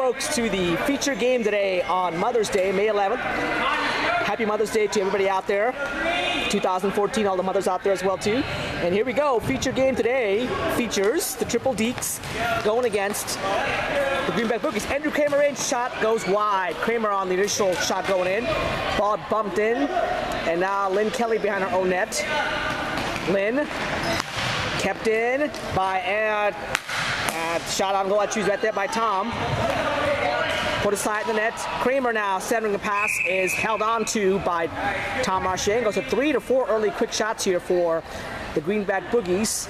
folks, to the feature game today on Mother's Day, May 11th. Happy Mother's Day to everybody out there. 2014, all the mothers out there as well too. And here we go. Feature game today features the Triple Dekes going against the Greenback Boogies. Andrew Kramer range shot goes wide. Kramer on the initial shot going in. Ball bumped in. And now Lynn Kelly behind her own net. Lynn kept in by uh, uh, shot on goal. I choose right there by Tom. Put aside the net. Kramer now centering the pass is held on to by Tom Marchand. Goes to three to four early quick shots here for the Greenback Boogies.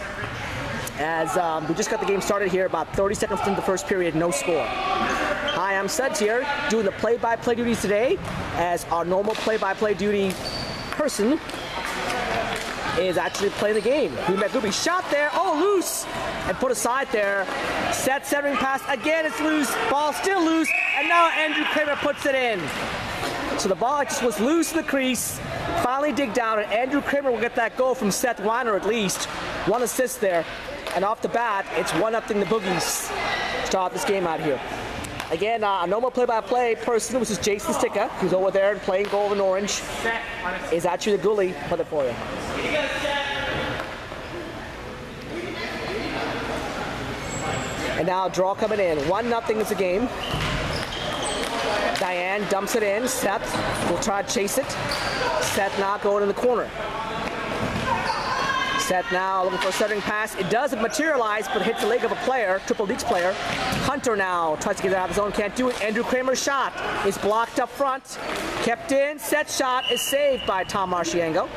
As um, we just got the game started here, about 30 seconds into the first period, no score. Hi, I'm Suds here, doing the play-by-play duties today. As our normal play-by-play duty person is actually playing the game. Boogie shot there, oh loose, and put aside there. Set centering pass again, it's loose. Ball still loose, and now Andrew Kramer puts it in. So the ball just was loose in the crease. Finally dig down, and Andrew Kramer will get that goal from Seth Weiner at least. One assist there. And off the bat, it's one up in the Boogies. Start this game out here. Again, uh, a normal play-by-play person, which is Jason Sticka, who's over there and playing gold and orange, is actually the goalie. Put it for you. And now draw coming in. One nothing is the game. Diane dumps it in. Seth will try to chase it. Seth now going in the corner. Seth now looking for a centering pass. It doesn't materialize, but hits the leg of a player, Triple Dekes player. Hunter now tries to get it out of his zone, can't do it. Andrew Kramer's shot is blocked up front. Kept in, set shot is saved by Tom Marciango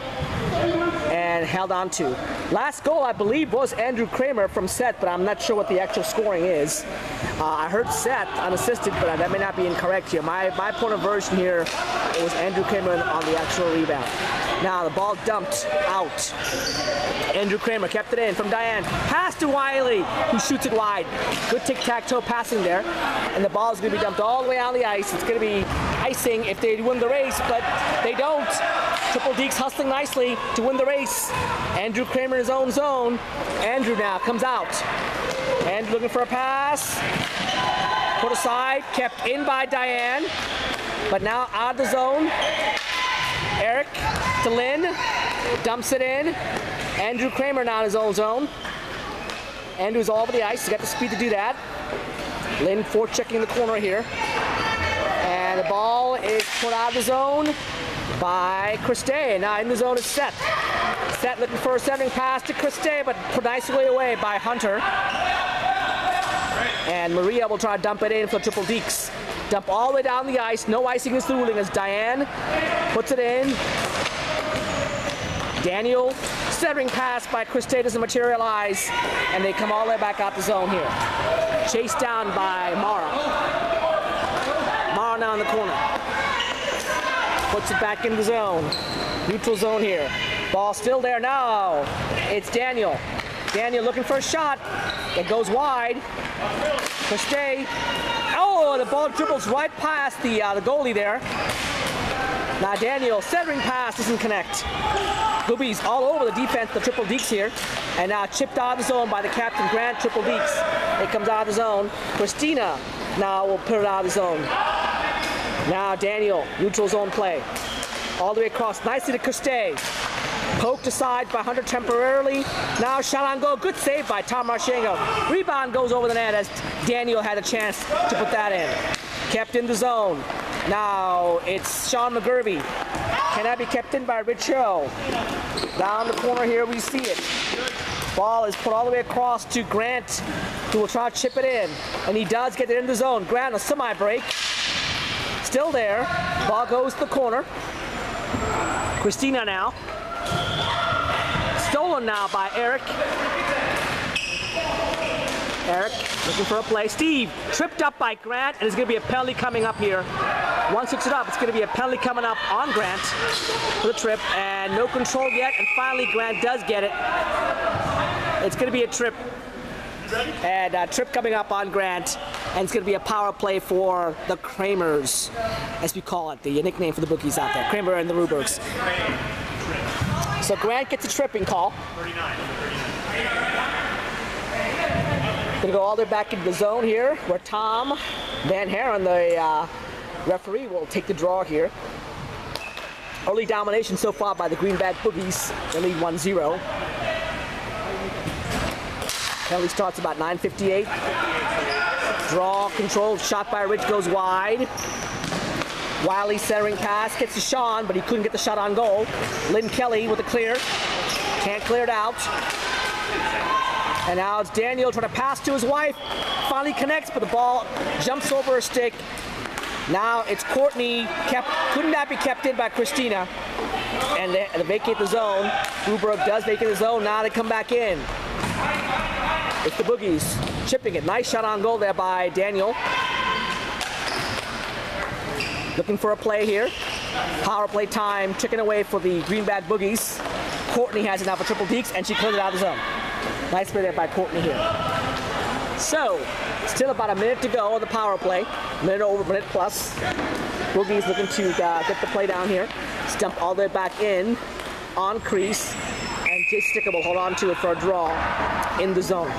and held on to. Last goal, I believe, was Andrew Kramer from Seth, but I'm not sure what the actual scoring is. Uh, I heard Seth unassisted, but that may not be incorrect here. My, my point of version here, was Andrew Kramer on the actual rebound. Now the ball dumped out. Andrew Kramer kept it in from Diane. Pass to Wiley, who shoots it wide. Good tic-tac-toe passing there. And the ball is going to be dumped all the way out on the ice. It's going to be icing if they win the race, but they don't. Triple Dekes hustling nicely to win the race. Andrew Kramer in his own zone. Andrew now comes out. And looking for a pass. Put aside, kept in by Diane. But now out of the zone. Eric to Lynn. Dumps it in. Andrew Kramer now in his own zone. Andrew's all over the ice. He's got the speed to do that. Lynn for checking the corner here. And the ball is put out of the zone by Christe. Now in the zone is Seth. Seth looking for a centering pass to Christe, but put nicely away by Hunter. And Maria will try to dump it in for Triple Dekes. Dump all the way down the ice. No icing is the ruling as Diane puts it in. Daniel, centering pass by Christe doesn't materialize, and they come all the way back out the zone here. Chased down by Mara. Mara now in the corner. Puts it back in the zone. Neutral zone here. Ball still there now. It's Daniel. Daniel looking for a shot. It goes wide. Christe. Oh, the ball dribbles right past the uh, the goalie there. Now Daniel, centering pass doesn't connect. Goobies all over the defense, the Triple Dekes here. And now chipped out of the zone by the captain, Grant Triple Dekes. It comes out of the zone. Christina now will put it out of the zone. Now Daniel, neutral zone play. All the way across, nicely to Christe. Poked aside by Hunter temporarily. Now on. Good save by Tom Marchengo. Rebound goes over the net as Daniel had a chance to put that in. Kept in the zone. Now it's Sean McGurvey. Can that be kept in by Rich Hill? Down the corner here we see it. Ball is put all the way across to Grant, who will try to chip it in. And he does get it in the zone. Grant a semi-break. Still there. Ball goes to the corner. Christina now. Stolen now by Eric. Eric looking for a play. Steve tripped up by Grant, and there's going to be a penalty coming up here. Once hooks it up, it's going to be a penalty coming up on Grant for the trip, and no control yet. And finally, Grant does get it. It's going to be a trip, and a trip coming up on Grant, and it's going to be a power play for the Kramers, as we call it, the nickname for the Boogies out there, Kramer and the Rubergs. So Grant gets a tripping call. Gonna go all the way back into the zone here, where Tom Van Haren, the uh, referee, will take the draw here. Early domination so far by the Greenback Boogies. They lead 1-0. Penalty starts about 9.58. Draw, controlled, shot by Rich goes wide. Wiley centering pass, gets to Sean, but he couldn't get the shot on goal. Lynn Kelly with a clear. Can't clear it out. And now it's Daniel trying to pass to his wife. Finally connects, but the ball jumps over her stick. Now it's Courtney. Kept, couldn't that be kept in by Christina? And they, they vacate the zone. Bruberg does vacate the zone. Now they come back in. It's the Boogies chipping it. Nice shot on goal there by Daniel. Looking for a play here. Power play time, chicken away for the Green Greenback Boogies. Courtney has it now for Triple Dekes, and she cleared it out of the zone. Nice play there by Courtney here. So, still about a minute to go on the power play. Minute over, minute plus. Boogies looking to uh, get the play down here. Stump all the way back in on crease. And Jay Sticker will hold on to it for a draw in the zone.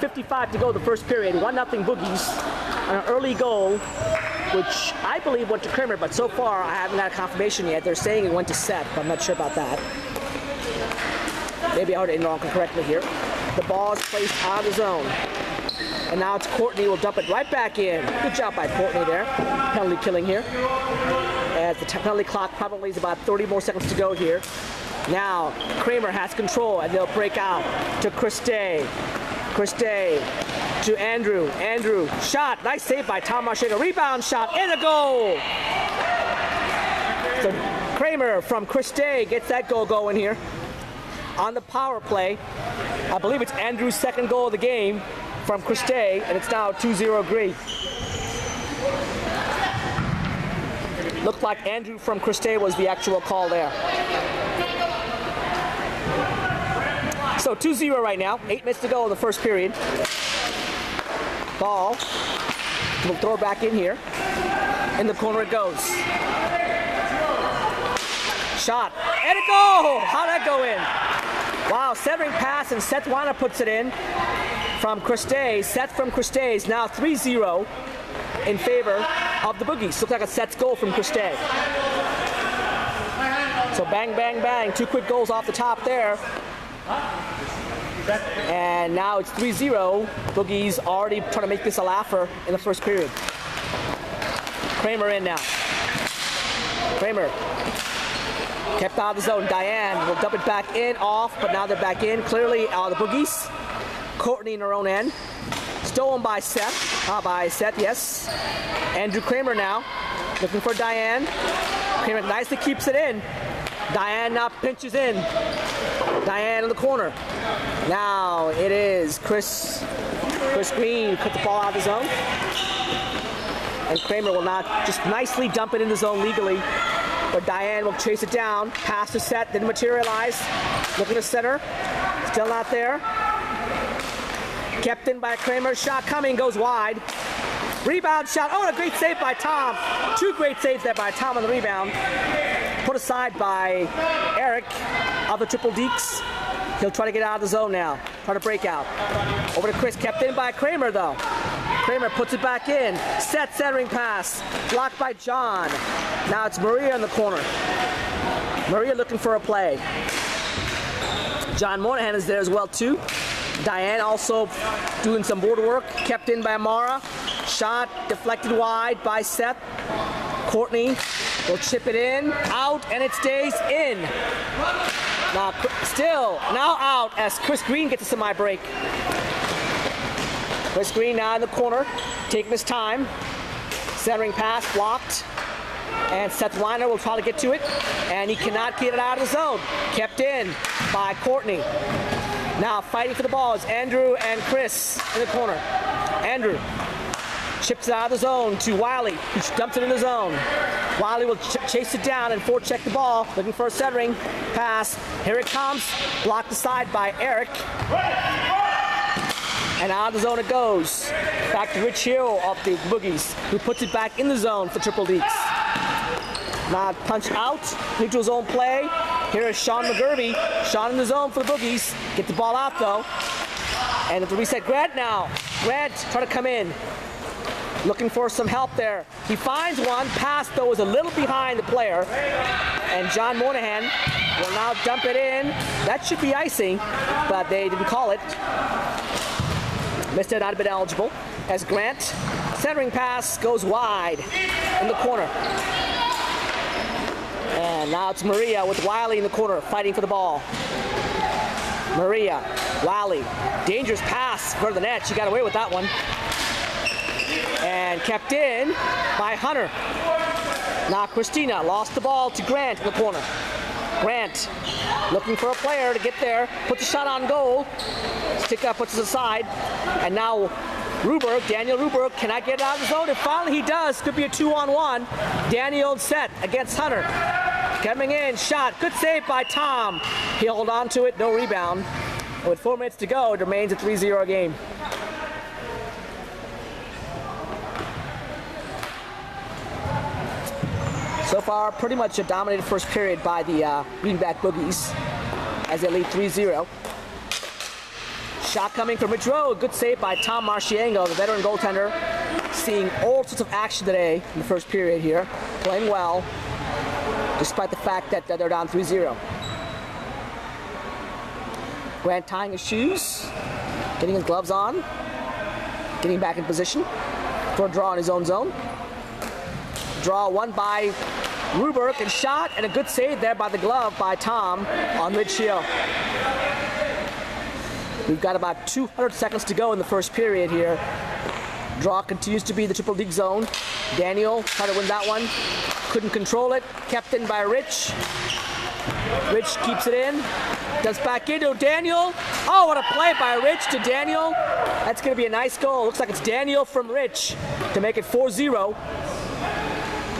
8.55 to go the first period. 1 0 Boogies on an early goal, which I believe went to Kramer, but so far I haven't got a confirmation yet. They're saying it went to Seth, but I'm not sure about that. Maybe I heard it wrong correctly here. The ball is placed out of the zone. And now it's Courtney will dump it right back in. Good job by Courtney there. Penalty killing here. As the penalty clock probably is about 30 more seconds to go here. Now Kramer has control and they'll break out to Chris Day. Chris Day to Andrew. Andrew, shot. Nice save by Tom Marshega. Rebound shot and a goal. So Kramer from Chris Day gets that goal going here. On the power play, I believe it's Andrew's second goal of the game from Chris Day, and it's now 2-0 Great. Looked like Andrew from Chris Day was the actual call there. So 2-0 right now. Eight minutes to go in the first period. Ball. We'll throw it back in here. In the corner it goes. Shot. And a goal! How'd that go in? Wow, centering pass and Seth Weiner puts it in from Christe. Seth from Christe is now 3-0 in favor of the Boogies. Looks like a Seth's goal from Christe. So bang, bang, bang. Two quick goals off the top there. And now it's 3-0. Boogie's already trying to make this a laugher in the first period. Kramer in now. Kramer kept out of the zone. Diane will dump it back in, off, but now they're back in. Clearly uh, the Boogies. Courtney in her own end. Stolen by Seth. Ah, by Seth, yes. Andrew Kramer now. Looking for Diane. Kramer nicely keeps it in. Diane now pinches in. Diane in the corner. Now it is Chris Chris Green put the ball out of the zone. And Kramer will not just nicely dump it in the zone legally. But Diane will chase it down. Pass to set, didn't materialize. Looking to center. Still not there. Kept in by Kramer. Shot coming, goes wide. Rebound shot. Oh, a great save by Tom. Two great saves there by Tom on the rebound put aside by Eric of the Triple Dekes. He'll try to get out of the zone now. Try to break out. Over to Chris, kept in by Kramer though. Kramer puts it back in. Set centering pass. Blocked by John. Now it's Maria in the corner. Maria looking for a play. John Monahan is there as well too. Diane also doing some board work. Kept in by Mara. Shot deflected wide by Seth. Courtney will chip it in, out, and it stays in. Now, still, now out as Chris Green gets a semi-break. Chris Green now in the corner, taking his time. Centering pass blocked. And Seth Weiner will try to get to it. And he cannot get it out of the zone. Kept in by Courtney. Now fighting for the ball is Andrew and Chris in the corner. Andrew Chips it out of the zone to Wiley, who dumps it in the zone. Wiley will ch chase it down and forecheck the ball, looking for a centering pass. Here it comes, blocked aside by Eric. And out of the zone it goes. Back to Rich Hill of the Boogies, who puts it back in the zone for Triple Dekes. Now punch out, neutral zone play. Here is Sean McGurvey. Sean in the zone for the Boogies. Get the ball out though. And the reset Grant now. Grant trying to come in. Looking for some help there. He finds one. Pass though was a little behind the player. And John Monahan will now dump it in. That should be icing, but they didn't call it. Missed it, not been eligible. As Grant, centering pass goes wide in the corner. And now it's Maria with Wiley in the corner, fighting for the ball. Maria, Wiley, dangerous pass for the net. She got away with that one. And kept in by Hunter. Now Christina lost the ball to Grant in the corner. Grant looking for a player to get there, put the shot on goal. Stick up, puts it aside. And now Ruberg, Daniel Ruberg, can I get it out of the zone? And finally he does. Could be a two on one. Daniel set against Hunter. Coming in, shot, good save by Tom. He held on to it, no rebound. With four minutes to go, it remains a 3-0 game. So far, pretty much a dominated first period by the uh, Greenback Boogies as they lead 3-0. Shot coming from Rowe. Good save by Tom Marciengo, the veteran goaltender. Seeing all sorts of action today in the first period here. Playing well, despite the fact that they're down 3-0. Grant tying his shoes, getting his gloves on, getting back in position for a draw in his own zone. Draw one by Ruberg and shot and a good save there by the glove by Tom on Hill. We've got about 200 seconds to go in the first period here. Draw continues to be the triple league zone. Daniel tried to win that one. Couldn't control it. Kept in by Rich. Rich keeps it in. Does back into Daniel. Oh, what a play by Rich to Daniel. That's going to be a nice goal. Looks like it's Daniel from Rich to make it 4-0.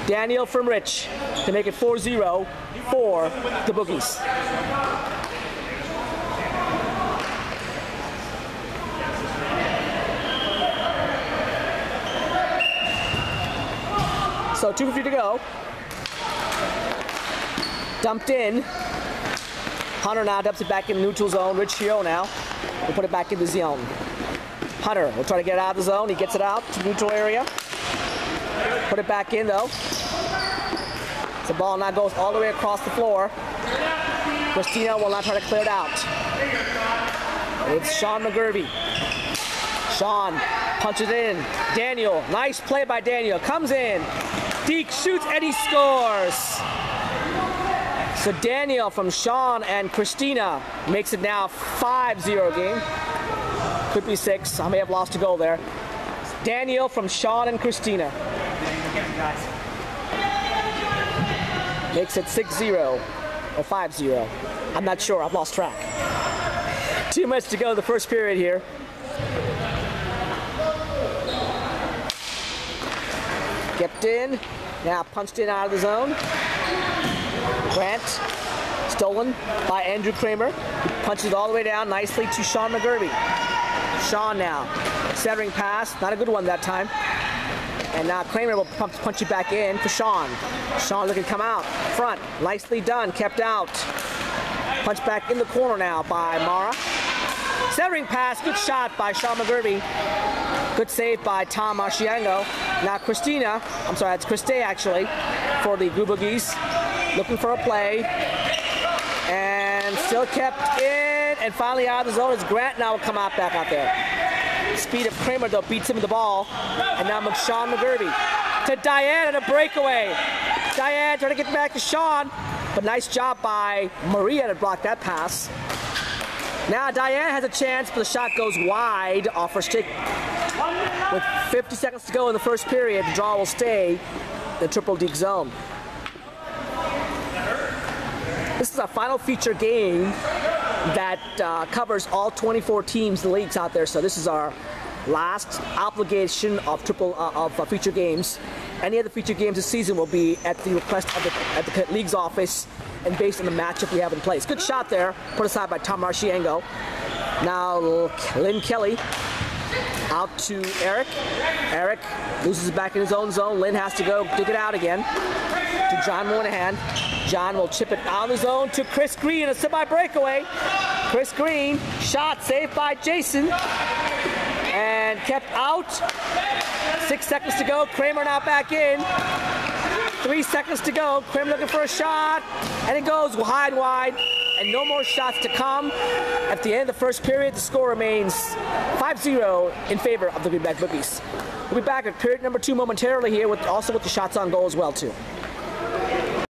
Daniel from Rich to make it 4-0 for the Boogies. So 250 to go. Dumped in. Hunter now dumps it back in neutral zone. Rich now will put it back in the zone. Hunter will try to get it out of the zone. He gets it out to neutral area. Put it back in though. The ball now goes all the way across the floor. Christina will not try to clear it out. It's Sean McGurvey. Sean punches in. Daniel, nice play by Daniel. Comes in. Deke shoots and he scores. So Daniel from Sean and Christina makes it now 5-0 game. Could be six. I may have lost a goal there. Daniel from Sean and Christina. Makes it 6-0 or 5-0. I'm not sure. I've lost track. Two minutes to go the first period here. Kept in. Now punched in out of the zone. Grant stolen by Andrew Kramer. Punches it all the way down nicely to Sean McGurvey. Sean now. Centering pass. Not a good one that time. And now Kramer will punch, punch it back in for Sean. Sean looking to come out. Front. Nicely done. Kept out. Punch back in the corner now by Mara. Centering pass. Good shot by Sean McGurvey. Good save by Tom Marciango. Now Christina, I'm sorry, it's Christe actually, for the Boogies. Looking for a play. And still kept in. And finally out of the zone is Grant now will come out back out there. Speed of Kramer though beats him with the ball. And now Sean McGurvey to Diane and a breakaway. Diane trying to get back to Sean. But nice job by Maria to block that pass. Now Diane has a chance, but the shot goes wide off her stick. With 50 seconds to go in the first period, the draw will stay the triple deep zone. This is our final feature game that uh, covers all 24 teams, the leagues out there. So this is our last obligation of triple uh, of uh, feature games. Any other feature games this season will be at the request of the, at the league's office and based on the matchup we have in place. Good shot there, put aside by Tom Marciengo. Now Lynn Kelly Out to Eric. Eric loses it back in his own zone. Lynn has to go dig it out again to John Moynihan. John will chip it out of the zone to Chris Green, a semi breakaway. Chris Green, shot saved by Jason and kept out. Six seconds to go. Kramer now back in. Three seconds to go. Kramer looking for a shot, and it goes wide, wide, and no more shots to come. At the end of the first period, the score remains 5-0 in favor of the Greenback Boogies. We'll be back at period number two momentarily here, with also with the shots on goal as well too.